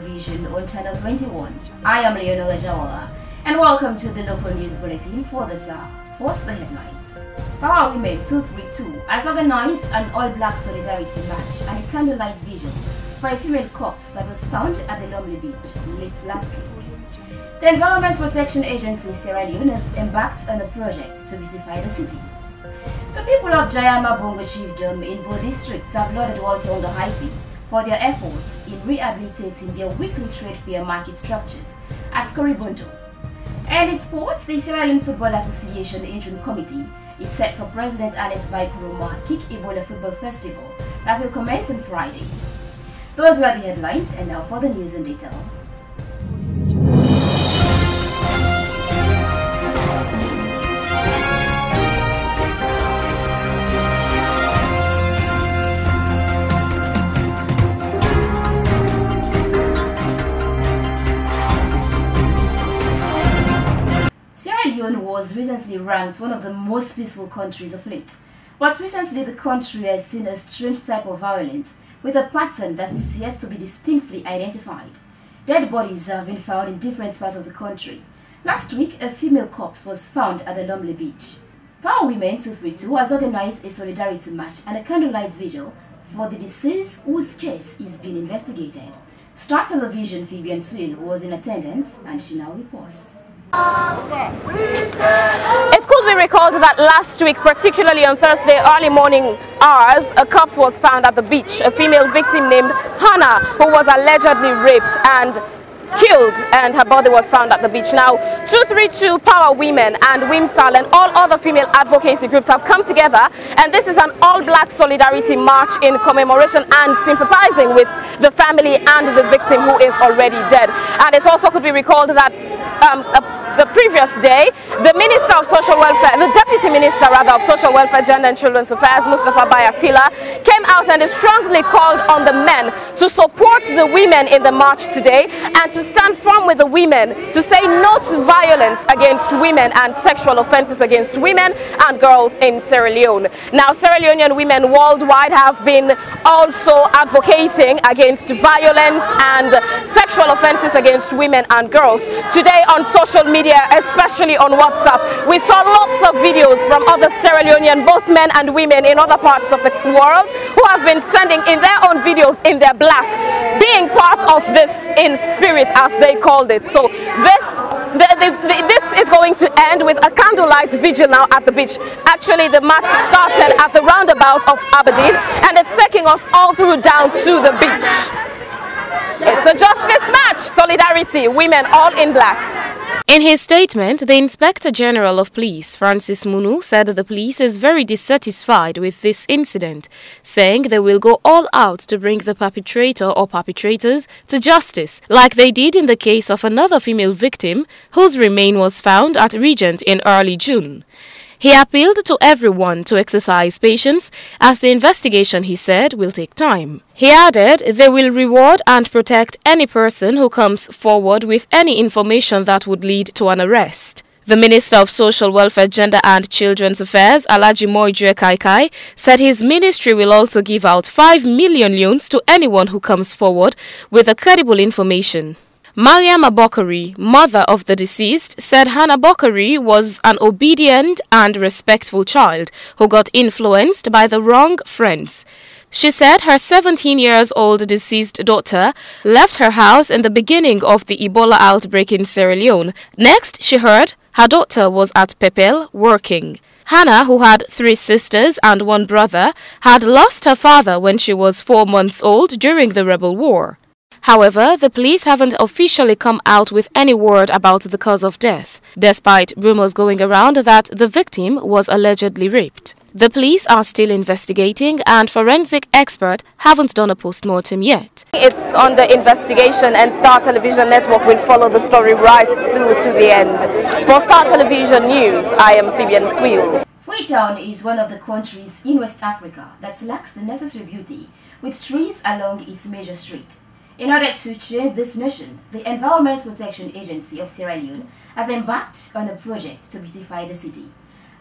Television on Channel 21. I am Leonora Jawala and welcome to the local news bulletin for this hour. First, the headlines. Power Women 232 has organized an all-black solidarity march and a candlelight vigil for a female corpse that was found at the Lumley Beach late last week. The Environment Protection Agency Sierra Leone has embarked on a project to beautify the city. The people of Jaiama Bongor Chiefdom in Bo District have lauded Welthungerhilfe for their efforts in rehabilitating their weekly trade fair market structures at Koribondo. And in sports, the Sierra Leone Football Association Interim Committee is set for President Ernest Bai Koroma Kick Ebola Football Festival that will commence on Friday. Those were the headlines, and now for the news in detail. Leone was recently ranked one of the most peaceful countries of late. But recently the country has seen a strange type of violence with a pattern that is yet to be distinctly identified. Dead bodies have been found in different parts of the country. Last week, a female corpse was found at the Lumley Beach. Power Women 232 has organized a solidarity march and a candlelight vigil for the deceased whose case is being investigated. Star Television Phoebe Suil was in attendance and she now reports. It could be recalled that last week, particularly on Thursday early morning hours, a corpse was found at the beach. A female victim named Hannah, who was allegedly raped and killed and her body was found at the beach. Now, 232 Power Women and WIMSAL and all other female advocacy groups have come together and this is an all-black solidarity march in commemoration and sympathizing with the family and the victim who is already dead. And it also could be recalled that um, the previous day, the Minister of Social Welfare, the Deputy Minister rather of Social Welfare, Gender and Children's Affairs, Mustafa Bai Attila, came out and strongly called on the men to support the women in the march today and to stand firm with the women to say no to violence against women and sexual offences against women and girls in Sierra Leone. Now, Sierra Leonean women worldwide have been also advocating against violence and sexual offences against women and girls. Today on social media, especially on WhatsApp, we saw lots of videos from other Sierra Leonean, both men and women in other parts of the world, who have been sending in their own videos in their black, being part of this in spirit, as they called it. So this the, the, the, this is going to end with a candlelight vigil now at the beach. Actually, the match started at the roundabout of Aberdeen, and it's taking us all through down to the beach. It's a justice match, solidarity, women all in black. In his statement, the Inspector General of Police, Francis Munu, said the police is very dissatisfied with this incident, saying they will go all out to bring the perpetrator or perpetrators to justice, like they did in the case of another female victim whose remain was found at Regent in early June. He appealed to everyone to exercise patience as the investigation, he said, will take time. He added they will reward and protect any person who comes forward with any information that would lead to an arrest. The Minister of Social Welfare, Gender and Children's Affairs, Alaji Moijue Kaikai, said his ministry will also give out 5 million loans to anyone who comes forward with a credible information. Mariam Abokari, mother of the deceased, said Hannah Bokari was an obedient and respectful child who got influenced by the wrong friends. She said her 17 years old deceased daughter left her house in the beginning of the Ebola outbreak in Sierra Leone. Next, she heard her daughter was at Pepel working. Hannah, who had three sisters and one brother, had lost her father when she was four months old during the rebel war. However, the police haven't officially come out with any word about the cause of death, despite rumors going around that the victim was allegedly raped. The police are still investigating and forensic experts haven't done a post-mortem yet. It's under investigation and Star Television Network will follow the story right through to the end. For Star Television News, I am Phoebe Swiel. Freetown is one of the countries in West Africa that lacks the necessary beauty with trees along its major street. In order to change this notion, the Environment Protection Agency of Sierra Leone has embarked on a project to beautify the city.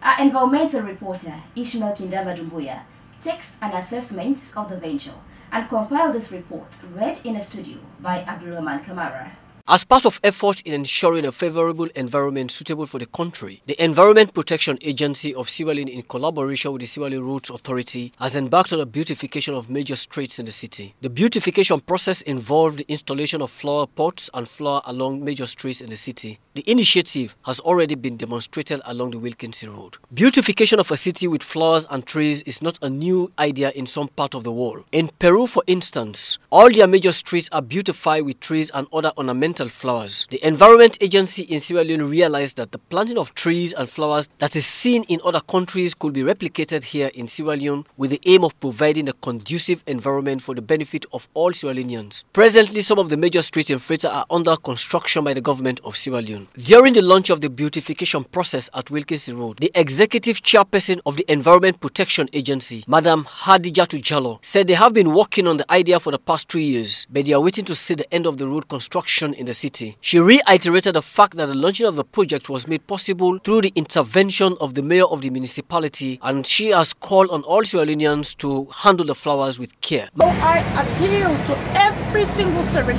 Our environmental reporter, Ishmael Kindamba Dumbuya, takes an assessment of the venture and compiled this report, read in a studio by Abdulrahman Kamara. As part of efforts in ensuring a favorable environment suitable for the country, the Environment Protection Agency of Sierra Leone in collaboration with the Sierra Leone Roads Authority has embarked on a beautification of major streets in the city. The beautification process involved the installation of flower pots and flower along major streets in the city. The initiative has already been demonstrated along the Wilkinson Road. Beautification of a city with flowers and trees is not a new idea in some part of the world. In Peru, for instance, all their major streets are beautified with trees and other ornamental flowers. The Environment Agency in Sierra Leone realized that the planting of trees and flowers that is seen in other countries could be replicated here in Sierra Leone with the aim of providing a conducive environment for the benefit of all Sierra Leoneans. Presently, some of the major streets in Freetown are under construction by the government of Sierra Leone. During the launch of the beautification process at Wilkinson Road, the executive chairperson of the Environment Protection Agency, Madam Haddijatou Jallow, said they have been working on the idea for the past three years, but they are waiting to see the end of the road construction in the city. She reiterated the fact that the launching of the project was made possible through the intervention of the mayor of the municipality and she has called on all Sierra Leoneans to handle the flowers with care. So I appeal to every single Sierra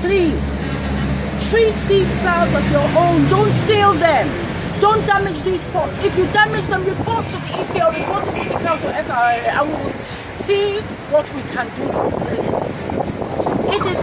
please treat these flowers as your own, don't steal them. Don't damage these pots. If you damage them, report to the EPA, report to City Council, SRA, and we will see what we can do to replace them. It is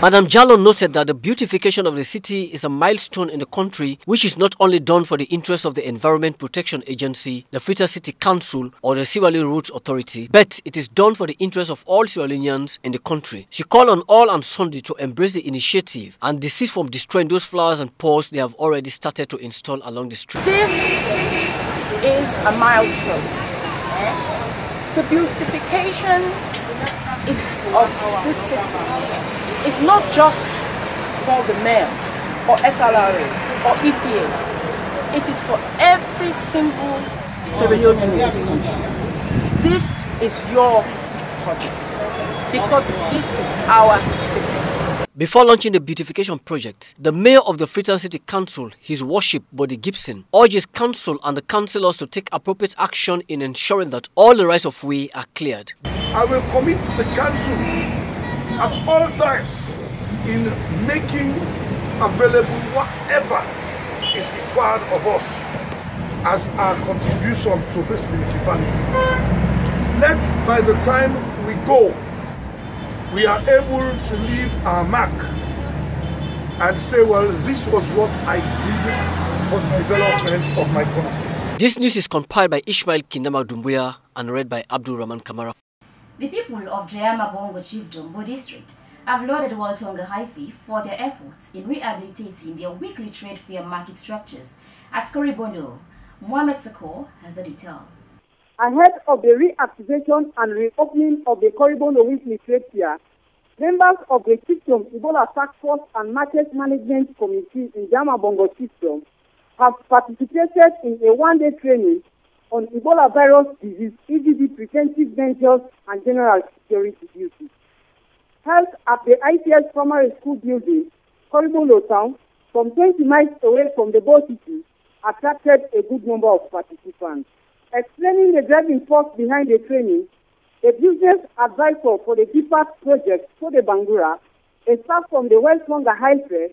Madam Jallow noted that the beautification of the city is a milestone in the country which is not only done for the interest of the Environment Protection Agency, the Freetown City Council or the Sierra Leone Roads Authority, but it is done for the interest of all Sierra Leoneans in the country. She called on all and Sunday to embrace the initiative and desist from destroying those flowers and pots they have already started to install along the street. This is a milestone. Eh? The beautification is of this city it's not just for the mayor or SLRA or EPA. It is for every single civilian in this country. This is your project because this is our city. Before launching the beautification project, the mayor of the Freetown City Council, His Worship Bode Gibson, urges council and the councillors to take appropriate action in ensuring that all the rights of way are cleared. I will commit the council at all times in making available whatever is required of us as our contribution to this municipality. Let by the time we go, we are able to leave our mark and say, well, this was what I did for the development of my country. This news is compiled by Ishmael Kindama Dumbuya and read by Abdul Rahman Kamara. The people of Jaiama Bongor Chiefdom, Bo District, have lauded Welthungerhilfe for their efforts in rehabilitating their weekly trade fair market structures at Koribondo. Mohamed Sako has the detail. Ahead of the reactivation and reopening of the Koribondo weekly trade fair, members of the Chiefdom Ebola Task Force and Market Management Committee in Jama Bongo Chiefdom have participated in a one-day training on Ebola virus disease, EVD preventive measures, and general security duties. Held at the ICS primary school building, Koribondo town, from 20 miles away from the City, attracted a good number of participants. Explaining the driving force behind the training, the business advisor for the DPAT project, Kode Bangura, a staff from the West Wonga High Fair,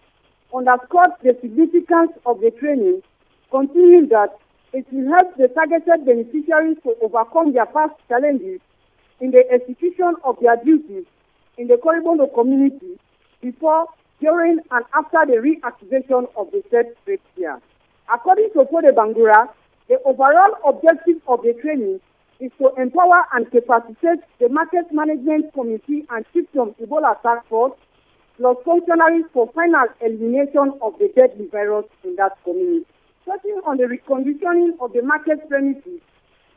underscored the significance of the training, continuing that it will help the targeted beneficiaries to overcome their past challenges in the execution of their duties in the Koribondo community before, during, and after the reactivation of the said trade. According to Kode Bangura, the overall objective of the training is to empower and capacitate the Market Management Committee and Chiefdom Ebola Task Force, plus functionaries for final elimination of the deadly virus in that community. Touching on the reconditioning of the market premises,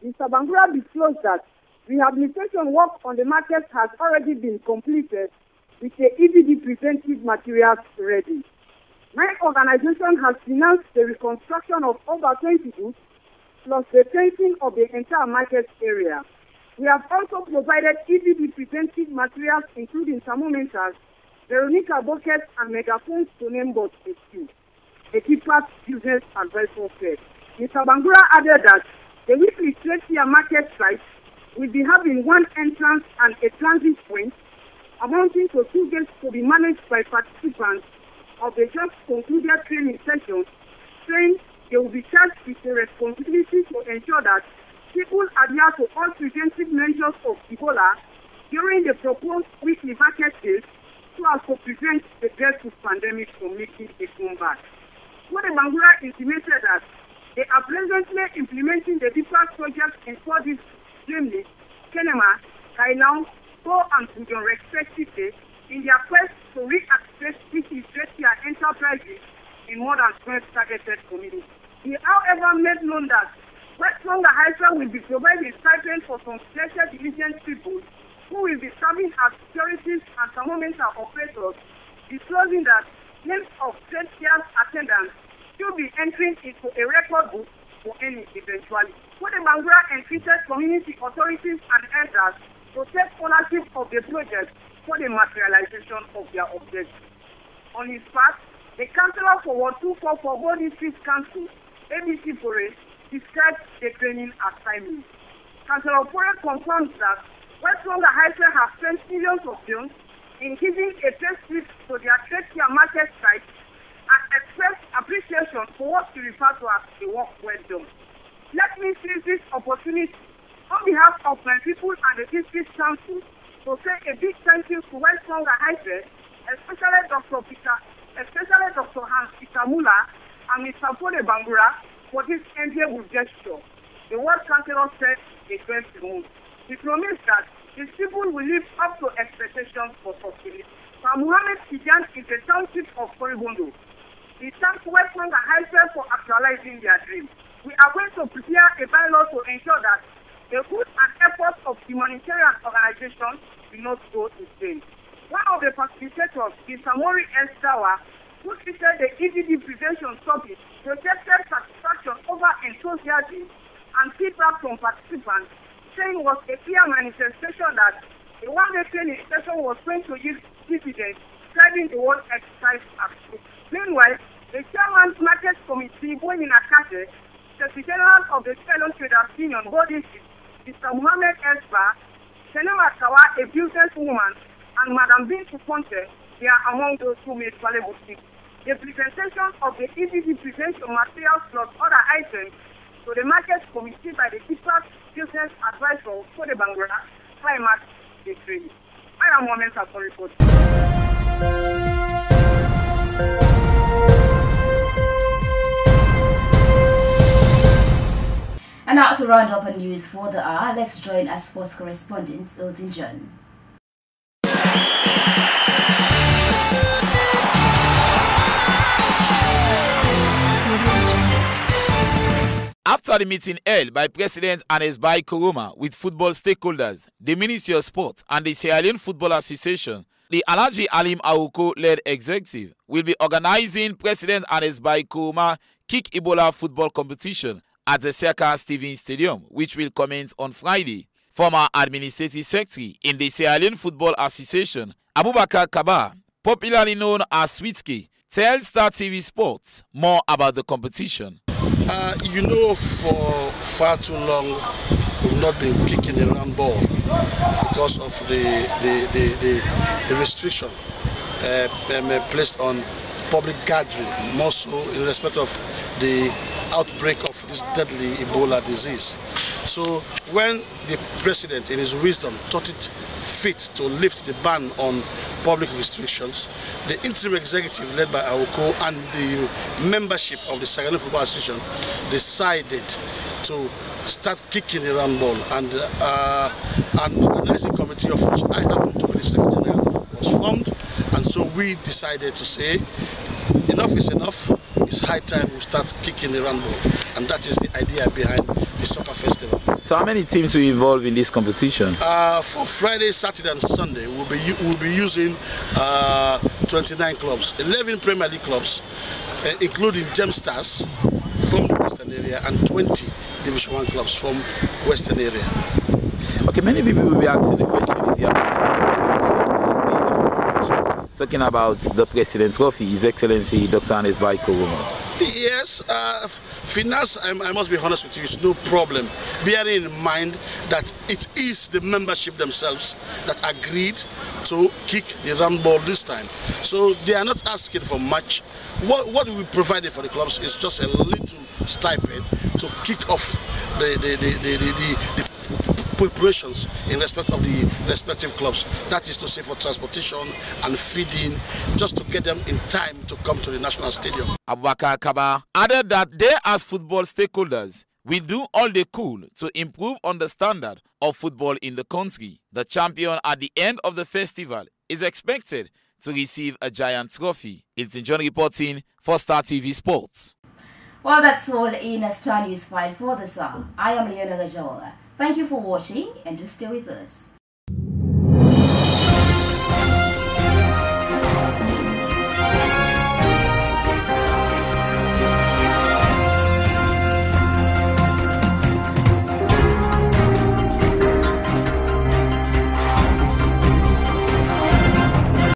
Mr. Bangura disclosed that rehabilitation work on the market has already been completed with the EVD preventive materials ready. My organization has financed the reconstruction of over 20 booths plus the fencing of the entire market area. We have also provided EVD preventive materials including thermometers, Veronica buckets and megaphones to name but a few the Keepers Business Advisor said. Mr. Bangura added that the weekly trade market site will be having one entrance and a transit point amounting to two gates to be managed by participants of the just concluded training session, saying they will be charged with the responsibility to ensure that people adhere to all preventive measures of Ebola during the proposed weekly market days so as to prevent the breadthrough pandemic from making a comeback. Wode Bangura intimated that they are presently implementing the Bangura entreated community authorities and elders to take ownership of the project for the materialization of their objectives. On his part, the councillor for Ward 244 Body Street Council, ABC Pore, described the training assignment. Councillor Pore confirms that West Longa High has spent millions of pounds in giving a press slip to their trade market site and expressed appreciation for what she referred to as the work well done. Let me seize this opportunity on behalf of my people and the district council to say a big thank you to West Longa High especially Dr. Peter, especially Dr. Hans Peter and Mr. Pole Bangura for this enviable gesture. The word councillor said they went to. He promised that his people will live up to expectations for success. Sir Muhammad Tijan is the township of Koribondo. He thanks West Longa High for actualizing their dream. We are going to prepare a bylaw to ensure that the good and efforts of humanitarian organizations will not go in vain. One of the facilitators is Samori Estawa, who treated the EDD prevention topic, projected satisfaction over enthusiasm and feedback from participants, saying was a clear manifestation that the one-day training session was going to yield dividends, driving the whole exercise active. Meanwhile, the chairman's market committee, Boyin Akate, Secretary General of the Fellow Traders Union, holding Mr. Mohammed Esba, Senema Kawa, a businesswoman, and Madam Bintu Ponte, they are among those who made valuable tips. The presentation of the EDD prevention materials plus other items to the market committee by the District Business Advisor for the Bangura Climate the training. I am Mohamed Safon report. And now to round up the news for the hour, let's join our sports correspondent, Elton John. After the meeting held by President Ernest Bai Koroma with football stakeholders, the Ministry of Sport and the Sierra Leone Football Association, the Alaji Alim Awuko-led executive will be organizing President Ernest Bai Koroma Kick Ebola football competition at the Siaka Stevens Stadium, which will commence on Friday. Former Administrative Secretary in the Sierra Leone Football Association, Abubakar Kaba, popularly known as Sweetski, tells Star TV Sports more about the competition. Uh, you know, for far too long, we've not been kicking a round ball because of the the, the, the, the restriction uh, um, uh, placed on public gathering, more so in respect of the outbreak of this deadly Ebola disease. So when the president, in his wisdom, thought it fit to lift the ban on public restrictions, the interim executive led by Awoko and the membership of the Sierra Leone Football Association decided to start kicking the round ball and uh, an organizing committee of which I happen to be the secretary was formed and so we decided to say enough is enough it's high time we start kicking the round ball and that is the idea behind the soccer festival. So how many teams will involve in this competition? Uh, for Friday, Saturday and Sunday we'll be, we'll be using uh, 29 clubs, 11 Premier League clubs uh, including Gem Stars from the Western area and 20 Division 1 clubs from Western area. Okay, many people will be asking the question if you have talking about the President's trophy, His Excellency Dr. Anes Baiko Yes, uh, finance, I, I, must be honest with you, is no problem. Bearing in mind that it is the membership themselves that agreed to kick the round ball this time. So they are not asking for much. What, what we provided for the clubs is just a little stipend to kick off the, the, the, the, the, the preparations in respect of the respective clubs. That is to say for transportation and feeding, just to get them in time to come to the national stadium. Abubakar Kaba added that they as football stakeholders will do all they could to improve on the standard of football in the country. The champion at the end of the festival is expected to receive a giant trophy. It's in John reporting for Star TV Sports. Well, that's all in a Star News file for this hour. I am Leona Gajawaga. Thank you for watching and to stay with us.